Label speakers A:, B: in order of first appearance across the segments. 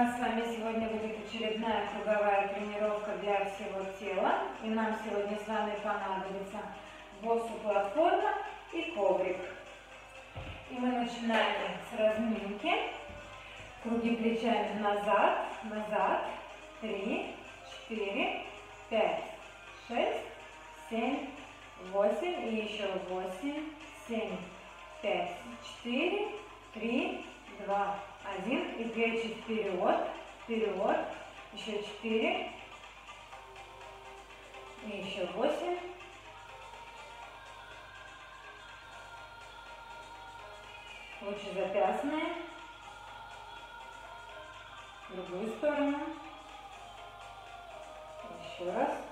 A: Нас с вами сегодня будет очередная круговая тренировка для всего тела. И нам сегодня с вами понадобится боссу платформа и коврик. И мы начинаем с разминки. Круги плечами назад, назад. Три, четыре, пять, шесть, семь, восемь. И еще восемь, семь, пять, четыре, три, два, один. И плечи вперед, вперед. Еще четыре. И еще восемь. Лучше запястные. В другую сторону. Еще раз.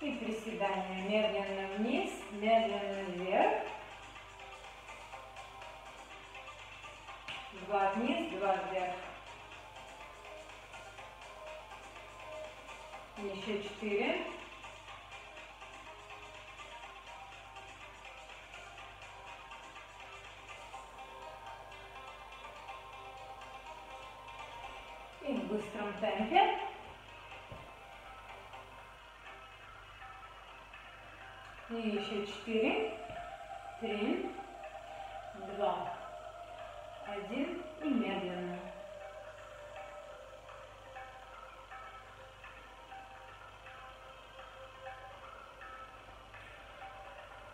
A: И приседание медленно вниз, медленно вверх. Два вниз, два вверх. Еще четыре. И быстром темпе. И еще четыре, три, два, один и медленно.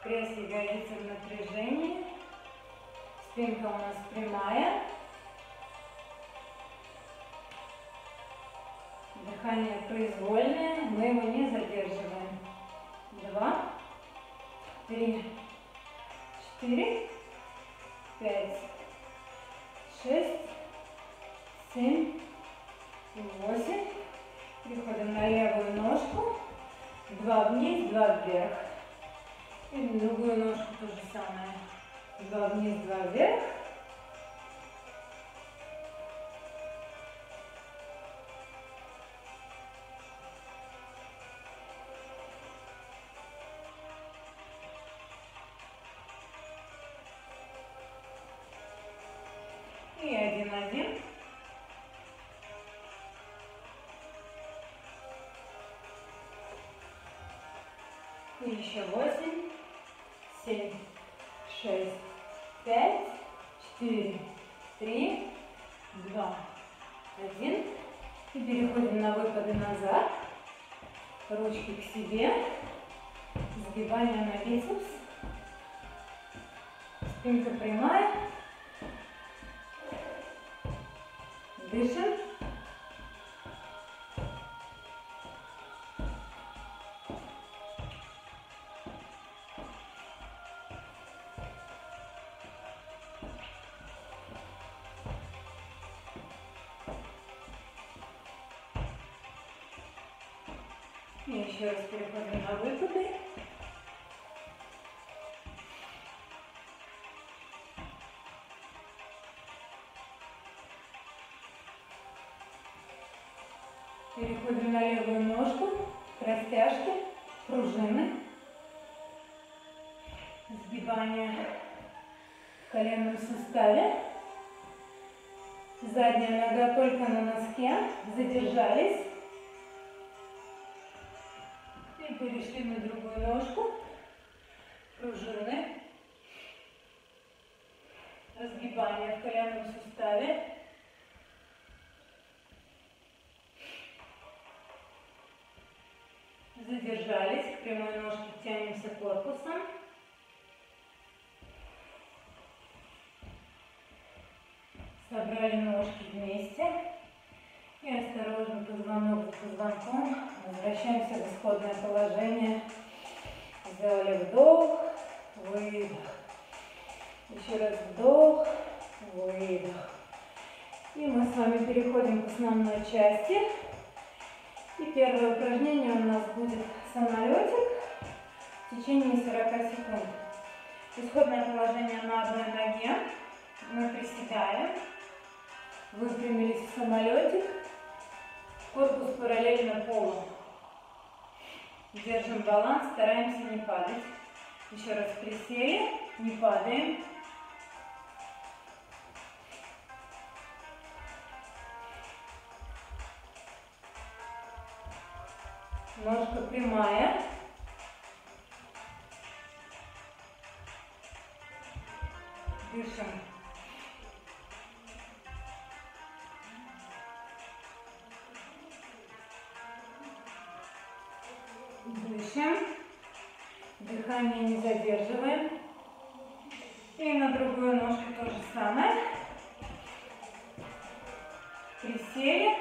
A: Пресс ягодицы в напряжении. Спинка у нас прямая. Дыхание произвольное, мы его не задерживаем. Четыре, пять, шесть, семь, восемь. Переходим на левую ножку. Два вниз, два вверх. И другую ножку то же самое. Два вниз, два вверх. Еще восемь, семь, шесть, пять, четыре, три, два, один. И переходим на выпады назад. Ручки к себе. Сгибание на бицепс. Спинка прямая. Дышим. И еще раз переходим на выпады. Переходим на левую ножку, растяжки, пружины, сгибание в коленном суставе. Задняя нога только на носке, задержались. Перешли на другую ножку, пружины, разгибание в коленном суставе. Задержались, к прямой ножке тянемся корпусом. Собрали ножки вместе. И осторожно позвонок за позвонком. Возвращаемся в исходное положение. Сделали вдох, выдох. Еще раз вдох, выдох. И мы с вами переходим к основной части. И первое упражнение у нас будет самолетик в течение 40 секунд. Исходное положение на одной ноге. Мы приседаем. Выпрямились в самолетик. Корпус параллельно полу. Держим баланс, стараемся не падать. Еще раз присели, не падаем. Ножка прямая. Дышим. Дыхание не задерживаем. И на другую ножку то же самое. Присели.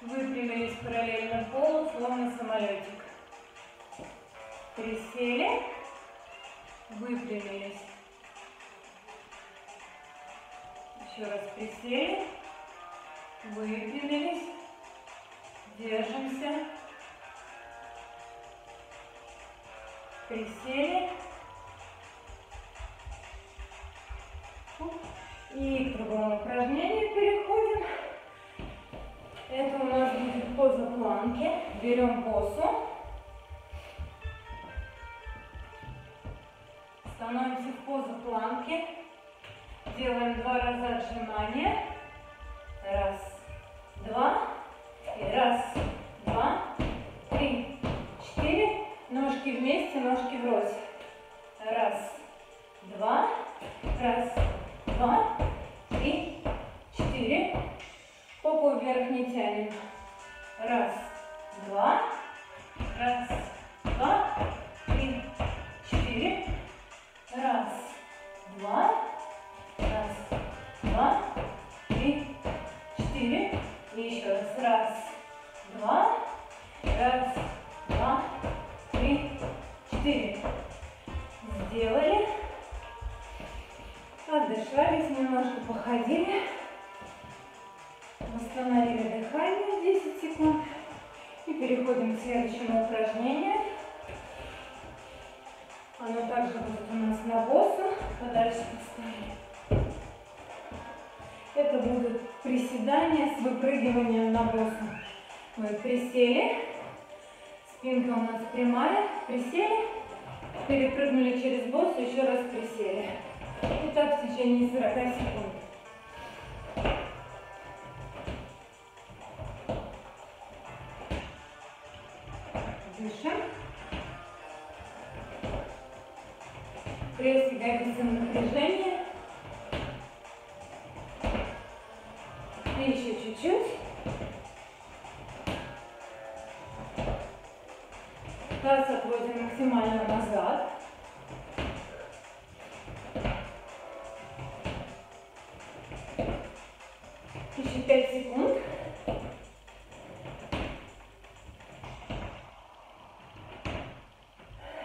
A: Выпрямились параллельно полу, словно самолетик. Присели. Выпрямились. Еще раз присели. Выпрямились. Держимся. Присели. И к другому упражнению переходим. Это у нас будет поза планки. Берем посу. Становимся в позу планки. Делаем два раза отжимания. Раз, два. И раз, два, три, четыре. Ножки вместе, ножки врозь. Раз, два, раз, два, три, четыре. Попу вверх не тянем. Раз, два, раз, два, три, четыре. Раз, два, раз, два, три, четыре. И еще раз. Раз, два, раз, два, Сделали. Отдышались, немножко походили. Восстановили дыхание 10 секунд. И переходим к следующему упражнению. Оно также будет у нас на боссу. Подальше поставим. Это будут приседания с выпрыгиванием на боссу. Мы присели. Спинка у нас прямая. Присели. Перепрыгнули через боссу. Еще раз присели. И так в течение 40 секунд. Еще 5 секунд.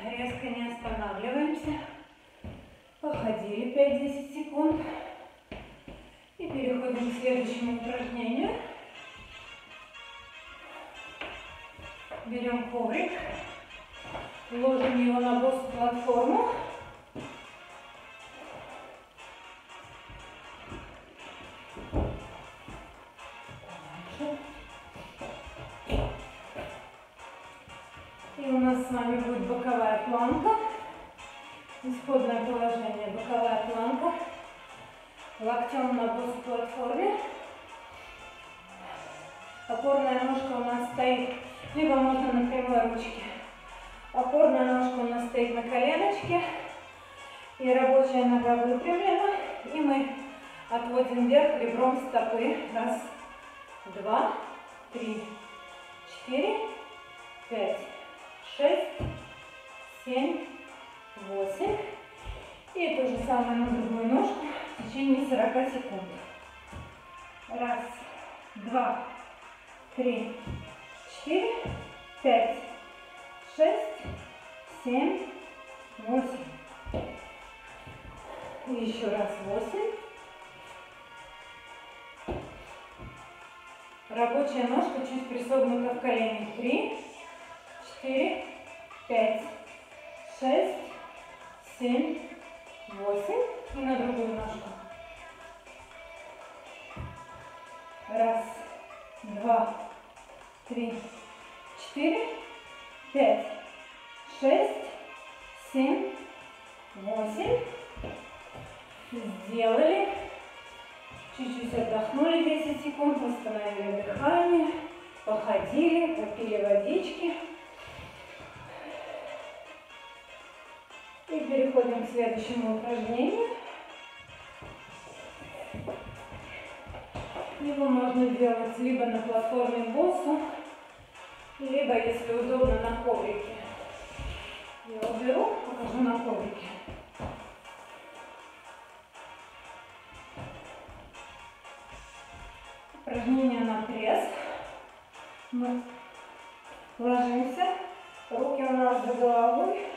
A: Резко не останавливаемся. Походили 5-10 секунд. И переходим к следующему упражнению. Берем коврик, ложим его на босс-платформу. И вами будет боковая планка. Исходное положение, боковая планка. Локтем на босс-платформе. Опорная ножка у нас стоит, либо можно на прямой ручке. Опорная ножка у нас стоит на коленочке. И рабочая нога выпрямлена. И мы отводим вверх ребром стопы. Раз, два, три, четыре, пять, шесть, семь, восемь. И то же самое на другую ножку в течение 40 секунд. Раз, два, три, четыре, пять, шесть, семь, восемь. И еще раз восемь. Рабочая ножка чуть присогнута в коленях. Три, четыре, пять, шесть, семь, восемь. И на другую ножку. Раз, два, три, четыре, пять, шесть, семь, восемь. Сделали. Чуть-чуть отдохнули 10 секунд, восстановили дыхание, походили, попили к следующему упражнению. Его можно делать либо на платформе боссу, либо, если удобно, на коврике. Я уберу, покажу на коврике. Упражнение на пресс. Мы ложимся, руки у нас за головой.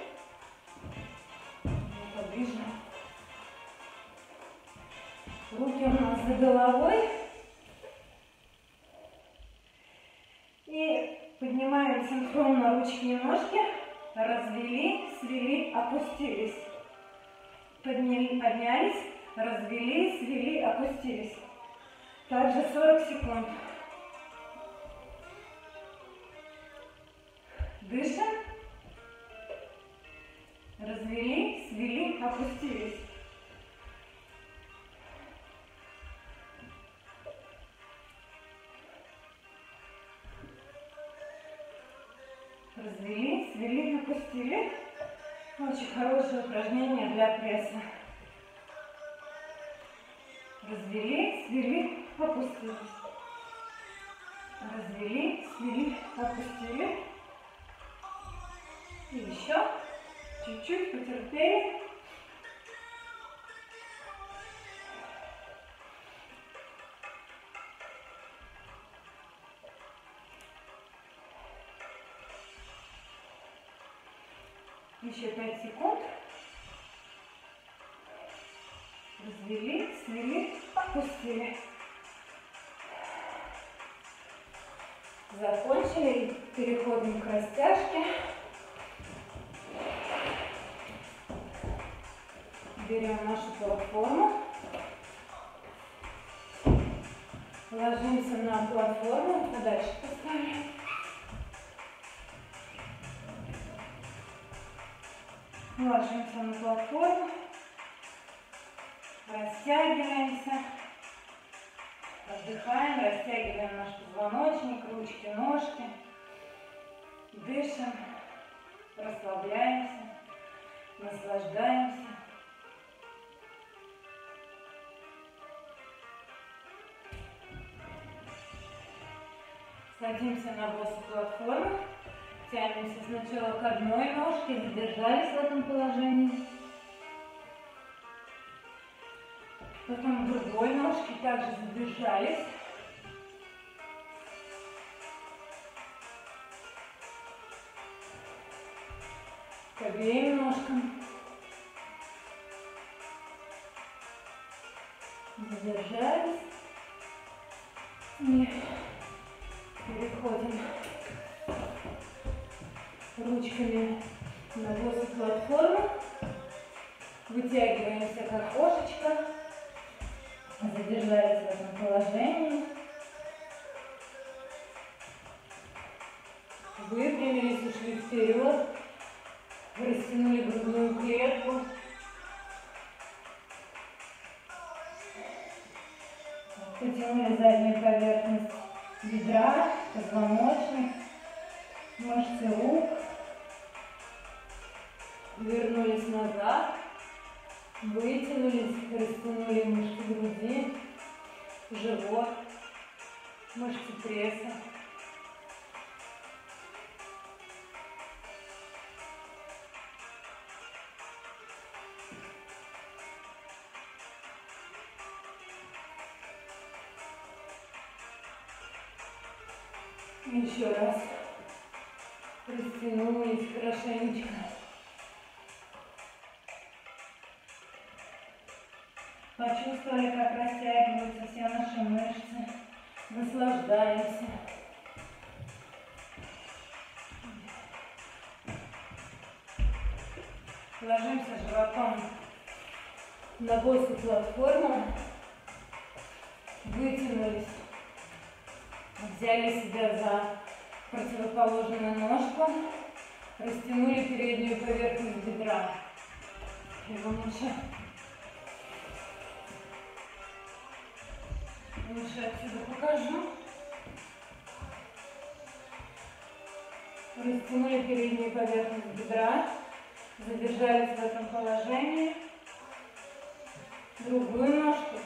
A: Руки у нас за головой. И поднимаем синхронно ручки и ножки. Развели, свели, опустились. Подняли, поднялись, развели, свели, опустились. Также 40 секунд. Дышим. Развели, свели, опустились. Развели, свели, опустили. Очень хорошее упражнение для пресса. Развели, свели, опустились. Развели, свели, опустили. И еще чуть-чуть потерпели. Еще 5 секунд. Развели, свели, опустили. Закончили. Переходим к растяжке. Берем нашу платформу. Ложимся на платформу. Подальше поставим. Ложимся на платформу. Растягиваемся. Отдыхаем, растягиваем наш позвоночник, ручки, ножки. Дышим, расслабляемся, наслаждаемся. Садимся на боссу платформу. Тянемся сначала к одной ножке, задержались в этом положении. Потом к другой ножке также задержались. К обеим ножкам. Задержались. И ручками на платформу. Вытягиваемся как кошечка. Задержались в этом положении. Выпрямились, ушли вперед. Растянули грудную клетку. Потянули заднюю поверхность бедра, позвоночник, мышцы рук. Вернулись назад. Вытянулись, растянули мышцы груди, живот, мышцы пресса. Еще раз растянулись хорошенечко. Почувствовали, как растягиваются все наши мышцы. Наслаждаемся. Ложимся животом на боссу платформу. Вытянулись. Взяли себя за противоположную ножку. Растянули переднюю поверхность бедра. Его лучше, лучше отсюда покажу. Растянули переднюю поверхность бедра. Задержались в этом положении. Другую ножку.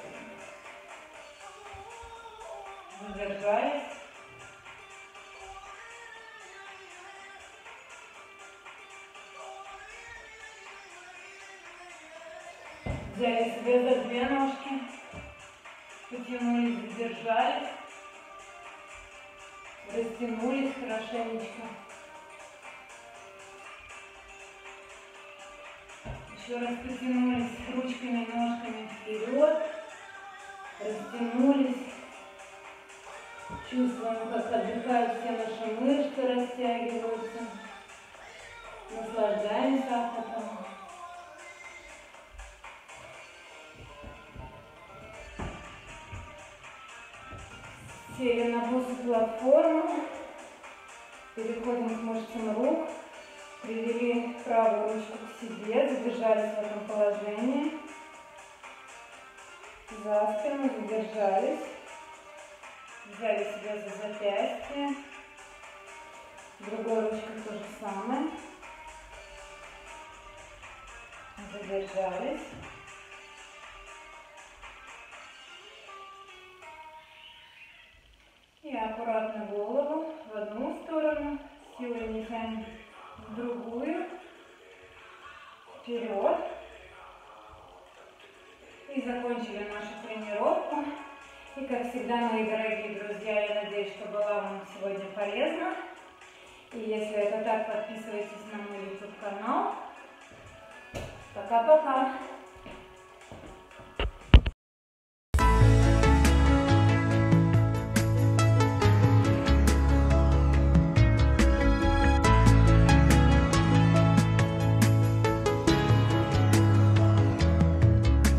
A: Задержались. Взяли себе за две ножки. Потянулись, задержались. Растянулись хорошенечко. Еще раз потянулись ручками, ножками вперед. Растянулись. Чувствуем, как отдыхают все наши мышцы, растягиваются. Наслаждаемся автопом. Сели на босу платформу. Переходим к мышцам рук. Привели правую ручку к себе, задержались в этом положении. За спину задержались. Взяли себя за запястье. Другой ручкой то же самое. Задержались. Аккуратно голову в одну сторону, силой не тянем в другую, вперед. И закончили нашу тренировку. И как всегда, мои дорогие друзья, я надеюсь, что была вам сегодня полезна. И если это так, подписывайтесь на мой YouTube канал. Пока-пока.